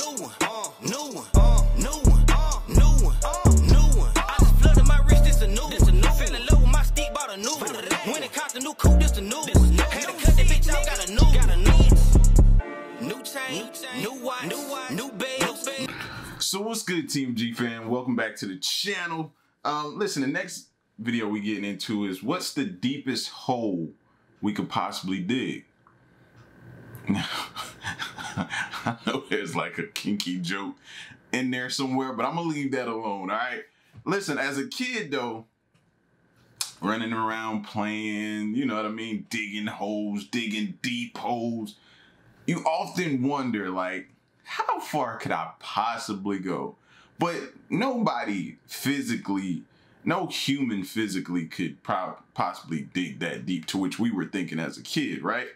new one, new one, new one, new one, new one. I just flooded my wrist, this a new one. This a new Fell in love with my stick, bought a new one. When it cost a new coupe, this a new one. Had to cut that bitch out, got a new, got new. New chain, new watch, new bag. So what's good, Team G fan? Welcome back to the channel. Um, listen, the next video we're getting into is what's the deepest hole we could possibly dig? I know there's like a kinky joke in there somewhere, but I'm gonna leave that alone. All right. Listen, as a kid though, running around playing, you know what I mean, digging holes, digging deep holes, you often wonder like, how far could I possibly go? But nobody physically, no human physically could pro- possibly dig that deep to which we were thinking as a kid, right?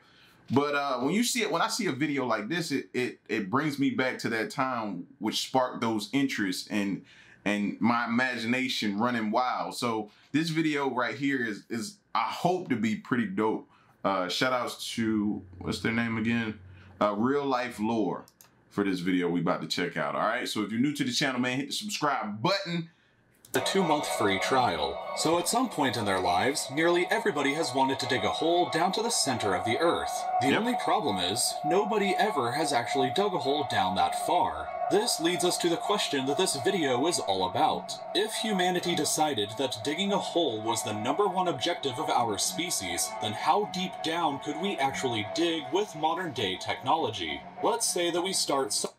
But uh, when you see it, when I see a video like this, it it it brings me back to that time which sparked those interests and and my imagination running wild. So this video right here is is I hope to be pretty dope. Uh, shout outs to what's their name again? Uh, Real Life Lore for this video we about to check out. All right. So if you're new to the channel, man, hit the subscribe button a two-month free trial. So at some point in their lives, nearly everybody has wanted to dig a hole down to the center of the Earth. The Yep. only problem is, nobody ever has actually dug a hole down that far. This leads us to the question that this video is all about. If humanity decided that digging a hole was the number one objective of our species, then how deep down could we actually dig with modern day technology? Let's say that we start so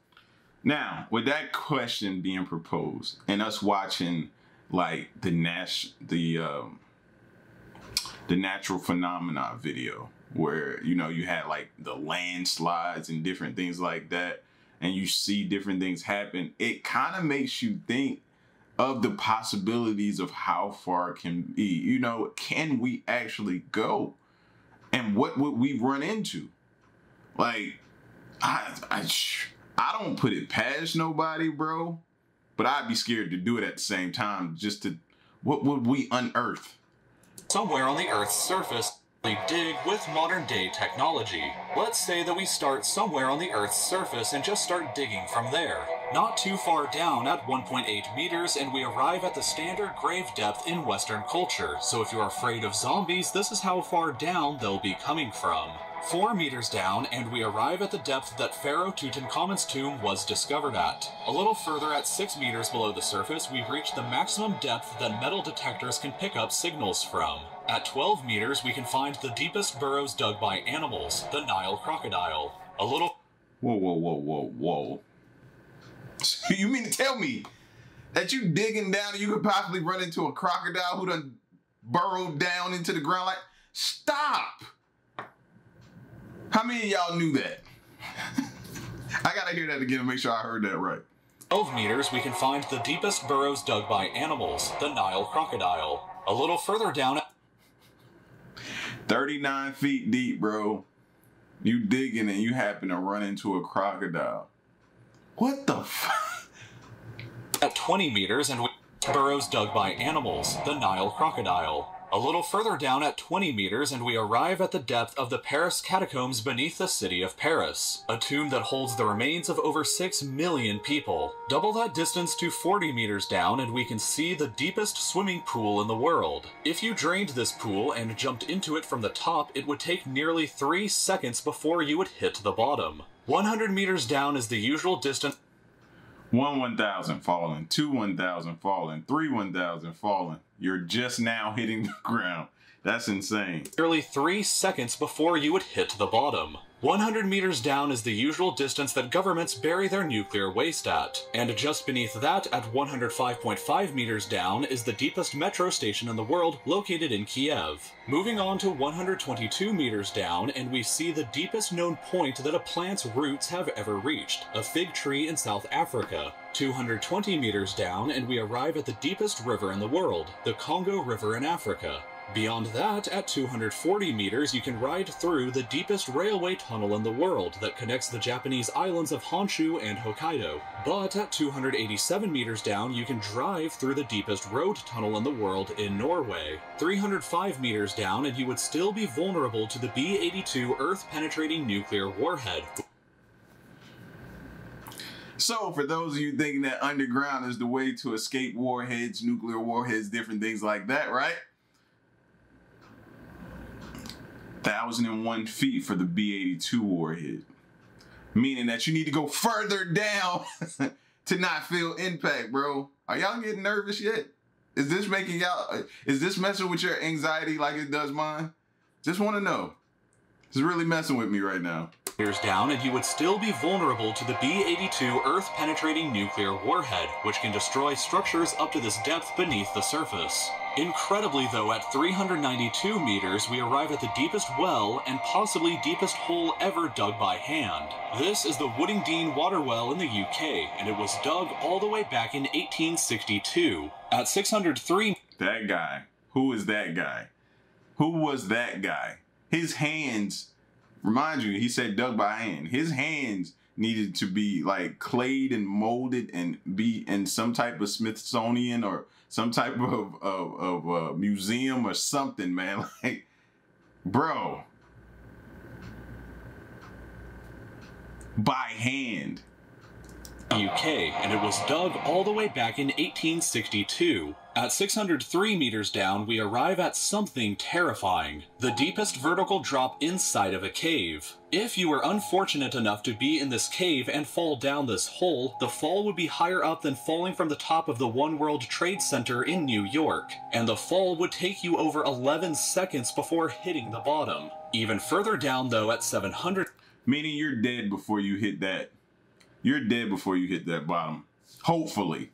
Now, with that question being proposed and us watching like the Nash the um the natural phenomena video where you know you had like the landslides and different things like that and you see different things happen, it kind of makes you think of the possibilities of how far can be. You know, can we actually go? And what would we run into? Like, I, I, I don't put it past nobody, bro. But I'd be scared to do it at the same time. Just to, what would we unearth? somewhere on the Earth's surface. We dig with modern day technology. Let's say that we start somewhere on the Earth's surface and just start digging from there. Not too far down at 1.8 meters, and we arrive at the standard grave depth in Western culture. So if you're afraid of zombies, this is how far down they'll be coming from. 4 meters down, and we arrive at the depth that Pharaoh Tutankhamun's tomb was discovered at. A little further at 6 meters below the surface, we reach the maximum depth that metal detectors can pick up signals from. At 12 meters, we can find the deepest burrows dug by animals, the Nile crocodile. A little Whoa, whoa, whoa, whoa, whoa. you mean to tell me that you digging down and you could possibly run into a crocodile who done burrowed down into the ground like, stop! How many of y'all knew that? I gotta hear that again to make sure I heard that right. 12 meters, we can find the deepest burrows dug by animals, the Nile crocodile. A little further down 39 feet deep, bro. You digging and you happen to run into a crocodile. What the fuck? At 20 meters and we- burrows dug by animals, the Nile crocodile. A little further down at 20 meters and we arrive at the depth of the Paris catacombs beneath the city of Paris, a tomb that holds the remains of over 6 million people. Double that distance to 40 meters down and we can see the deepest swimming pool in the world. If you drained this pool and jumped into it from the top, it would take nearly 3 seconds before you would hit the bottom. 100 meters down is the usual distance One 1,000 falling, two 1,000 falling, three 1,000 falling. You're just now hitting the ground. That's insane. nearly three seconds before you would hit the bottom. 100 meters down is the usual distance that governments bury their nuclear waste at, and just beneath that, at 105.5 meters down, is the deepest metro station in the world located in Kiev. Moving on to 122 meters down, and we see the deepest known point that a plant's roots have ever reached a fig tree in South Africa. 220 meters down, and we arrive at the deepest river in the world, the Congo River in Africa. Beyond that, at 240 meters, you can ride through the deepest railway tunnel in the world that connects the Japanese islands of Honshu and Hokkaido. But at 287 meters down, you can drive through the deepest road tunnel in the world in Norway. 305 meters down, and you would still be vulnerable to the B 82 Earth penetrating nuclear warhead, So, for those of you thinking that underground is the way to escape warheads, nuclear warheads, different things like that, right? Thousand and one feet for the B 82 warhead. Meaning that you need to go further down to not feel impact, bro. Are y'all getting nervous yet? Is this making y'all, is this messing with your anxiety like it does mine? Just want to know. It's really messing with me right now. Years down, and you would still be vulnerable to the B 82 Earth penetrating nuclear warhead, which can destroy structures up to this depth beneath the surface. Incredibly, though, at 392 meters, we arrive at the deepest well and possibly deepest hole ever dug by hand. This is the Woodingdean Water Well in the UK, and it was dug all the way back in 1862. At 603 That guy. Who is that guy? Who was that guy? His hands, remind you, he said dug by hand. His hands needed to be like clayed and molded and be in some type of Smithsonian or some type of of, of uh, museum or something, man. Like, bro, by hand. UK, and it was dug all the way back in 1862. At 603 meters down, we arrive at something terrifying the deepest vertical drop inside of a cave. If you were unfortunate enough to be in this cave and fall down this hole, the fall would be higher up than falling from the top of the One World Trade Center in New York, and the fall would take you over 11 seconds before hitting the bottom. Even further down, though, at 700 Meaning you're dead before you hit that. You're dead before you hit that bottom. Hopefully.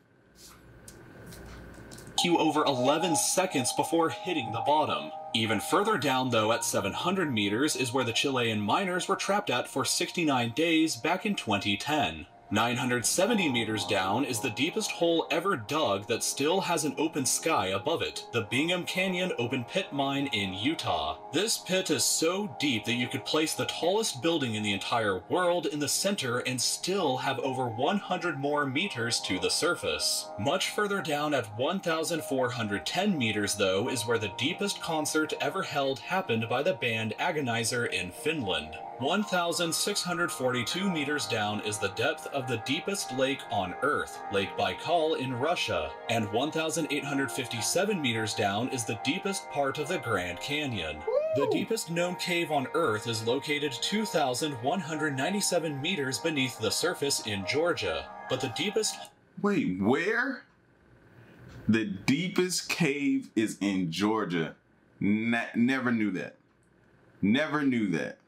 You over 11 seconds before hitting the bottom. Even further down, though, at 700 meters, is where the Chilean miners were trapped at for 69 days back in 2010. 970 meters down is the deepest hole ever dug that still has an open sky above it, the Bingham Canyon open pit mine in Utah. This pit is so deep that you could place the tallest building in the entire world in the center and still have over 100 more meters to the surface. Much further down at 1,410 meters, though, is where the deepest concert ever held happened by the band Agonizer in Finland. 1,642 meters down is the depth of the deepest lake on Earth, Lake Baikal in Russia, and 1,857 meters down is the deepest part of the Grand Canyon. The deepest known cave on Earth is located 2,197 meters beneath the surface in Georgia, but the deepest Wait, where? The deepest cave is in Georgia. Ne- never knew that. Never knew that.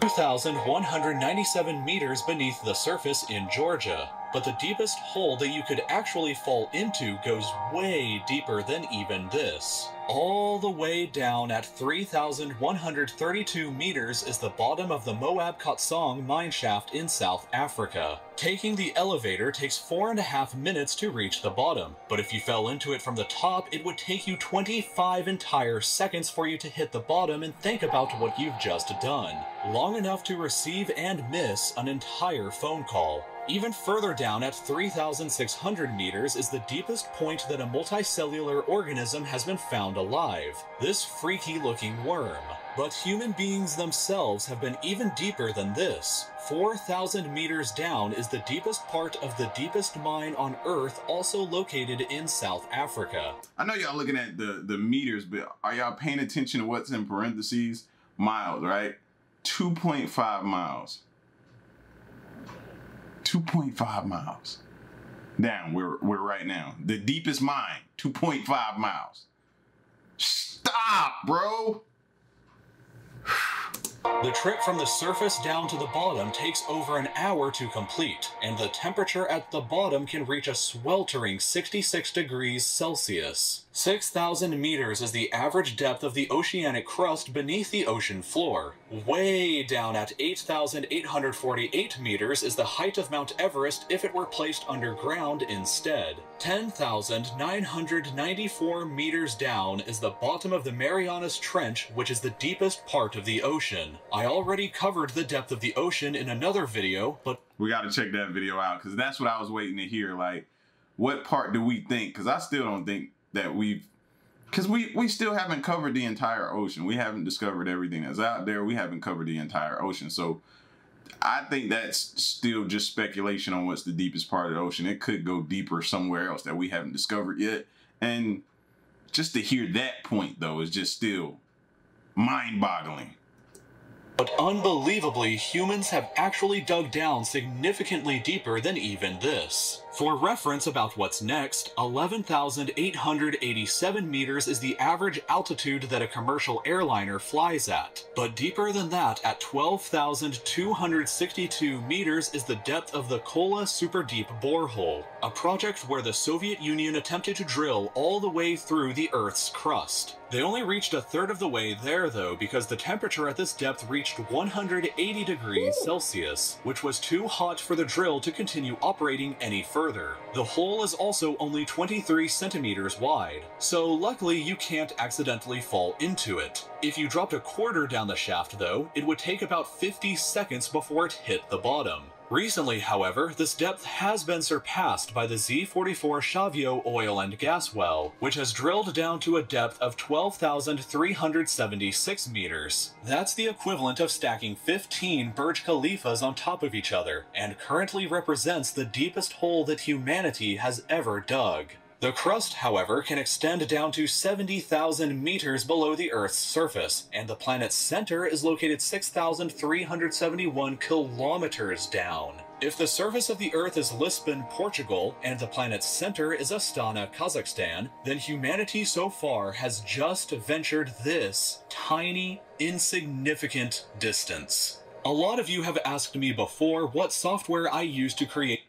2,197 meters beneath the surface in Georgia. But the deepest hole that you could actually fall into goes way deeper than even this. All the way down at 3,132 meters is the bottom of the Moab Khotsong mine shaft in South Africa. Taking the elevator takes four and a half minutes to reach the bottom, but if you fell into it from the top, it would take you 25 entire seconds for you to hit the bottom and think about what you've just done. Long enough to receive and miss an entire phone call. Even further down at 3,600 meters is the deepest point that a multicellular organism has been found alive. This freaky looking worm. But human beings themselves have been even deeper than this. 4,000 meters down is the deepest part of the deepest mine on Earth, also located in South Africa. I know y'all looking at the, the meters, but are y'all paying attention to what's in parentheses? Miles, right? 2.5 miles. 2.5 miles. Down where we're right now. The deepest mine, 2.5 miles. Stop, bro. The trip from the surface down to the bottom takes over an hour to complete, and the temperature at the bottom can reach a sweltering 66 degrees Celsius. 6,000 meters is the average depth of the oceanic crust beneath the ocean floor. Way down at 8,848 meters is the height of Mount Everest if it were placed underground instead. 10,994 meters down is the bottom of the Marianas Trench, which is the deepest part of the ocean. I already covered the depth of the ocean in another video, but We got to check that video out because that's what I was waiting to hear. Like, what part do we think? Because I still don't think that we've, because we we still haven't covered the entire ocean. We haven't discovered everything that's out there. We haven't covered the entire ocean. So, I think that's still just speculation on what's the deepest part of the ocean. It could go deeper somewhere else that we haven't discovered yet. And just to hear that point though is just still mind-boggling. But unbelievably, humans have actually dug down significantly deeper than even this. For reference about what's next, 11,887 meters is the average altitude that a commercial airliner flies at. But deeper than that, at 12,262 meters is the depth of the Kola Super Deep Borehole, a project where the Soviet Union attempted to drill all the way through the Earth's crust. They only reached a third of the way there though because the temperature at this depth reached 180 degrees Celsius, which was too hot for the drill to continue operating any further. The hole is also only 23 centimeters wide, so luckily you can't accidentally fall into it. If you dropped a quarter down the shaft though, it would take about 50 seconds before it hit the bottom. Recently, however, this depth has been surpassed by the Z44 Chayvo oil and gas well, which has drilled down to a depth of 12,376 meters. That's the equivalent of stacking 15 Burj Khalifas on top of each other, and currently represents the deepest hole that humanity has ever dug. The crust, however, can extend down to 70,000 meters below the Earth's surface, and the planet's center is located 6,371 kilometers down. If the surface of the Earth is Lisbon, Portugal, and the planet's center is Astana, Kazakhstan, then humanity so far has just ventured this tiny, insignificant distance. A lot of you have asked me before what software I use to create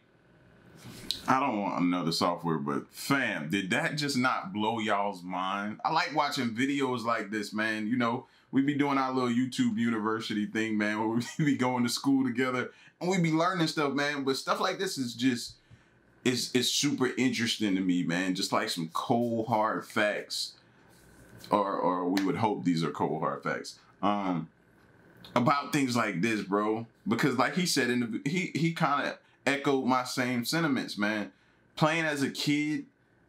I don't want another software, but fam, did that just not blow y'all's mind? I like watching videos like this, man. You know, we be doing our little YouTube university thing, man, where we be going to school together and we be learning stuff, man. But stuff like this is just it's it's super interesting to me, man. Just like some cold hard facts. Or or we would hope these are cold hard facts. Um about things like this, bro. Because like he said in the he he kind of echoed my same sentiments, man. Playing as a kid,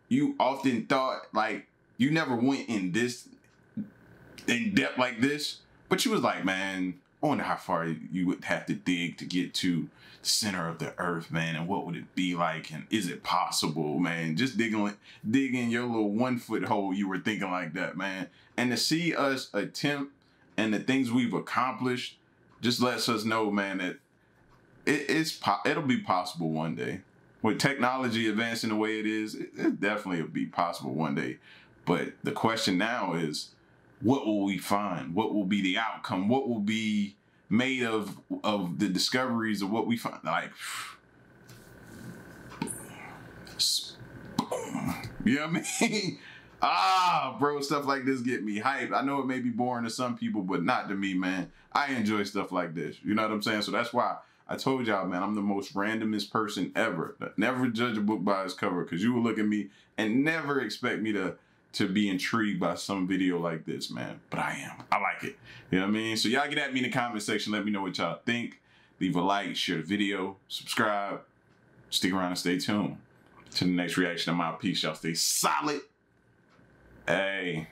you often thought like you never went in this in depth like this, but you was like, man, I wonder how far you would have to dig to get to the center of the earth, man, and what would it be like, and is it possible, man? Just digging, digging your little one foot hole, you were thinking like that, man. And to see us attempt and the things we've accomplished, just lets us know, man, that it, it's it'll be possible one day. With technology advancing the way it is, it, it definitely will be possible one day. But the question now is, what will we find? What will be the outcome? What will be made of of the discoveries of what we find? Like, you know what I mean? ah, bro, stuff like this get me hyped. I know it may be boring to some people, but not to me, man. I enjoy stuff like this. You know what I'm saying? So that's why I told y'all, man, I'm the most randomest person ever. Never judge a book by its cover because you will look at me and never expect me to to be intrigued by some video like this, man. But I am. I like it. You know what I mean? So y'all get at me in the comment section. Let me know what y'all think. Leave a like, share the video, subscribe, stick around and stay tuned. To the next reaction of my piece, y'all stay solid. Hey.